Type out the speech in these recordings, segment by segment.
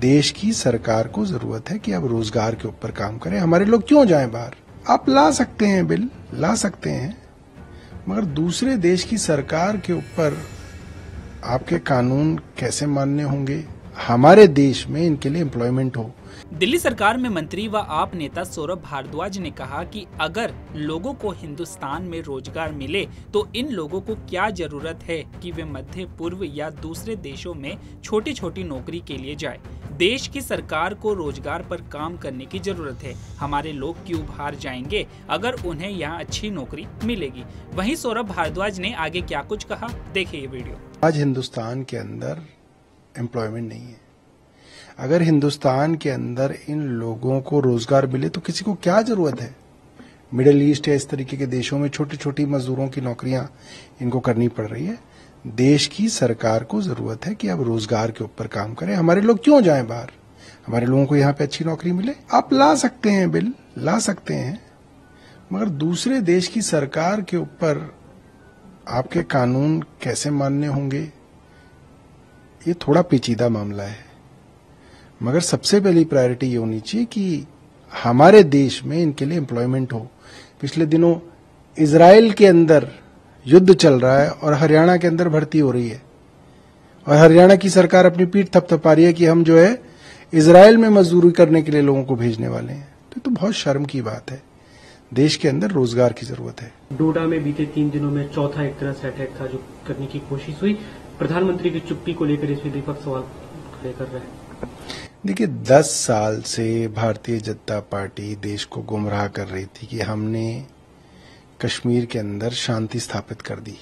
देश की सरकार को ज़रूरत है कि अब रोज़गार के ऊपर काम करें। हमारे लोग क्यों जाएँ बाहर? आप ला सकते हैं बिल, ला सकते हैं। मगर दूसरे देश की सरकार के ऊपर आपके कानून कैसे मान्य होंगे? हमारे देश में इनके लिए एम्प्लॉयमेंट हो। दिल्ली सरकार में मंत्री व आप नेता सौरभ भारद्वाज ने कहा कि अगर लोगों को हिंदुस्तान में रोज़गार मिले तो इन लोगों को क्या ज़रूरत है कि वे मध्य पूर्व या दूसरे देशों में छोटी छोटी नौकरी के लिए जाए? देश की सरकार को रोज़गार पर काम करने की ज़रूरत है। हमारे लोग क्यों बाहर जाएँगे? अगर उन्हें यहाँ अच्छी नौकरी मिलेगी। वहीं सौरभ भारद्वाज ने आगे क्या कुछ कहा? देखिए ये वीडियो। आज हिंदुस्तान के अंदर एम्प्लॉयमेंट नहीं है। अगर हिंदुस्तान के अंदर इन लोगों को रोज़गार मिले तो किसी को क्या ज़रूरत है? मिडिल ईस्ट या इस तरीके के देशों में छोटी छोटी मजदूरों की नौकरियाँ इनको करनी पड़ रही है। देश की सरकार को ज़रूरत है कि अब रोज़गार के ऊपर काम करें। हमारे लोग क्यों जाएँ बाहर? हमारे लोगों को यहाँ पे अच्छी नौकरी मिले। आप ला सकते हैं बिल, ला सकते हैं। मगर दूसरे देश की सरकार के ऊपर आपके कानून कैसे मान्य होंगे? ये थोड़ा पेचीदा मामला है। मगर सबसे पहली प्रायोरिटी ये होनी चाहिए कि हमारे देश में इनके लिए एम्प्लॉयमेंट हो। पिछले दिनों इसराइल के अंदर युद्ध चल रहा है और हरियाणा के अंदर भर्ती हो रही है। और हरियाणा की सरकार अपनी पीठ थपथपा रही है कि हम जो है इसराइल में मजदूरी करने के लिए लोगों को भेजने वाले हैं। तो तो बहुत शर्म की बात है। देश के अंदर रोज़गार की ज़रूरत है। डोडा में बीते तीन दिनों में चौथा एक तरह से अटैक था जो करने की कोशिश हुई। प्रधानमंत्री की चुप्पी को लेकर इसमें दीपक सवाल खड़े कर रहे हैं। देखिए दस साल से भारतीय जनता पार्टी देश को गुमराह कर रही थी कि हमने कश्मीर के अंदर शांति स्थापित कर दी।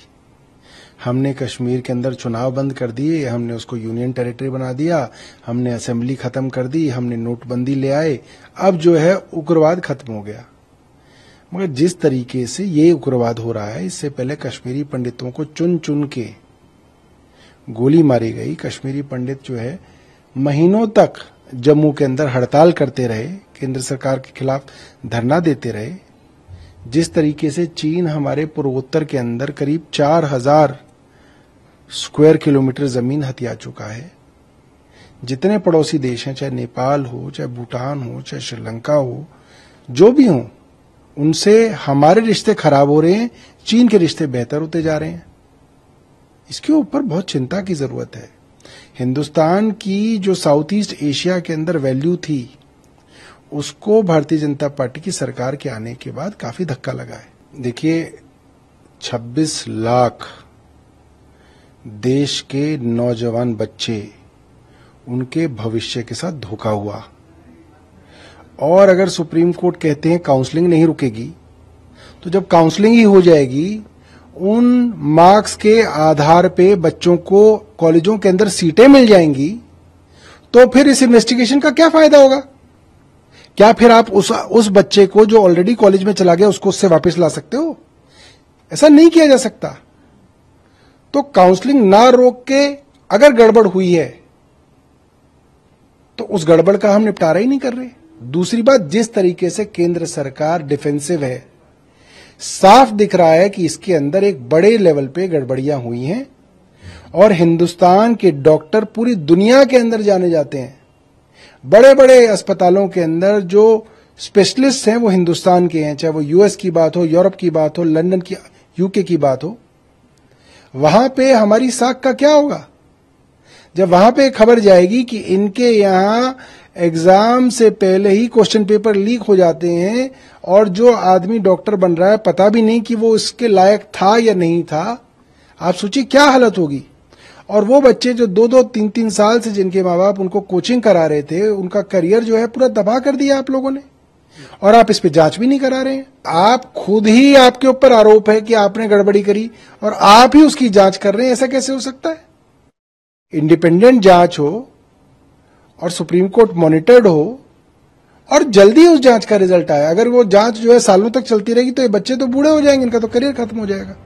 हमने कश्मीर के अंदर चुनाव बंद कर दिए, हमने उसको यूनियन टेरिटरी बना दिया, हमने असेंबली खत्म कर दी, हमने नोटबंदी ले आए। अब जो है, उग्रवाद खत्म हो गया। मगर जिस तरीके से ये उग्रवाद हो रहा है, इससे पहले कश्मीरी पंडितों को चुन चुन के गोली मारी गई। कश्मीरी पंडित जो है, महीनों तक जम्मू के अंदर हड़ताल करते रहे, केंद्र सरकार के खिलाफ धरना देते रहे। जिस तरीके से चीन हमारे पूर्वोत्तर के अंदर करीब चार हज़ार स्क्वायर किलोमीटर ज़मीन हथिया चुका है। जितने पड़ोसी देश हैं, चाहे नेपाल हो, चाहे भूटान हो, चाहे श्रीलंका हो, जो भी हो, उनसे हमारे रिश्ते खराब हो रहे हैं, चीन के रिश्ते बेहतर होते जा रहे हैं। इसके ऊपर बहुत चिंता की ज़रूरत है। हिंदुस्तान की जो साउथ ईस्ट एशिया के अंदर वैल्यू थी उसको भारतीय जनता पार्टी की सरकार के आने के बाद काफ़ी धक्का लगा है। देखिए 26 लाख देश के नौजवान बच्चे उनके भविष्य के साथ धोखा हुआ। और अगर सुप्रीम कोर्ट कहते हैं काउंसलिंग नहीं रुकेगी तो जब काउंसलिंग ही हो जाएगी, उन मार्क्स के आधार पे बच्चों को कॉलेजों के अंदर सीटें मिल जाएँगी तो फिर इस इन्वेस्टिगेशन का क्या फ़ायदा होगा? क्या फिर आप उस उस बच्चे को जो ऑलरेडी कॉलेज में चला गया, उसको उससे वापस ला सकते हो? ऐसा नहीं किया जा सकता। तो काउंसलिंग ना रोक के अगर गड़बड़ हुई है तो उस गड़बड़ का हम निपटारा ही नहीं कर रहे। दूसरी बात, जिस तरीके से केंद्र सरकार डिफेंसिव है, साफ़ दिख रहा है कि इसके अंदर एक बड़े लेवल पे गड़बड़ियाँ हुई हैं और हिंदुस्तान के डॉक्टर पूरी दुनिया के अंदर जाने जाते हैं। बड़े बड़े अस्पतालों के अंदर जो स्पेशलिस्ट हैं वो हिंदुस्तान के हैं, चाहे वो यूएस की बात हो यूरोप की बात हो लंदन की यूके की बात हो, वहाँ पे हमारी साख का क्या होगा? जब वहाँ पे खबर जाएगी कि इनके यहाँ एग्ज़ाम से पहले ही क्वेश्चन पेपर लीक हो जाते हैं और जो आदमी डॉक्टर बन रहा है, पता भी नहीं कि वो इसके लायक था या नहीं था। आप सोचिए क्या हालत होगी? और वो बच्चे जो दो दो, तीन तीन साल से जिनके माँ बाप उनको कोचिंग करा रहे थे, उनका करियर जो है पूरा तबाह कर दिया आप लोगों ने। और आप इस पे जाँच भी नहीं करा रहे हैं। आप खुद ही आपके ऊपर आरोप है कि आपने गड़बड़ी करी और आप ही उसकी जाँच कर रहे हैं, ऐसा कैसे हो सकता है? इंडिपेंडेंट जाँच हो और सुप्रीम कोर्ट मॉनिटर्ड हो और जल्दी उस जाँच का रिज़ल्ट आए अगर वो जाँच जो है सालों तक चलती रहेगी तो ये बच्चे तो बूढ़े हो जाएँगे, इनका तो करियर खत्म हो जाएगा।